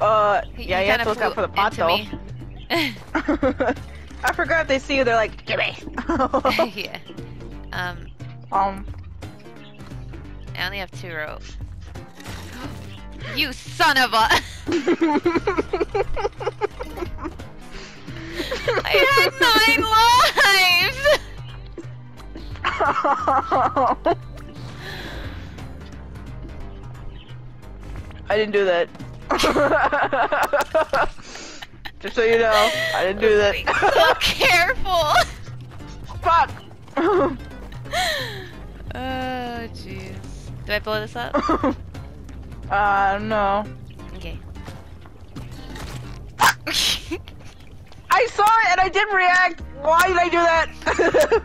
Uh, He- yeah, he you have to look out for the pot though. I forgot if they see you, they're like, gimme. yeah. Um, um, I only have two rope. You son of a! I had nine lives! I didn't do that. Just so you know, I didn't do Be so careful! Fuck! Oh, jeez. Do I blow this up? uh, no. Okay. I saw it and I didn't react! Why did I do that?